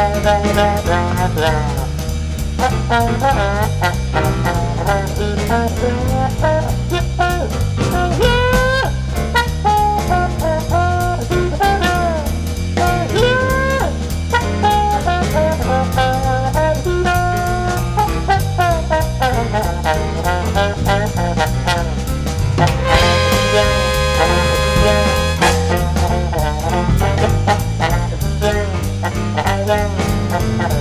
Thank you. giang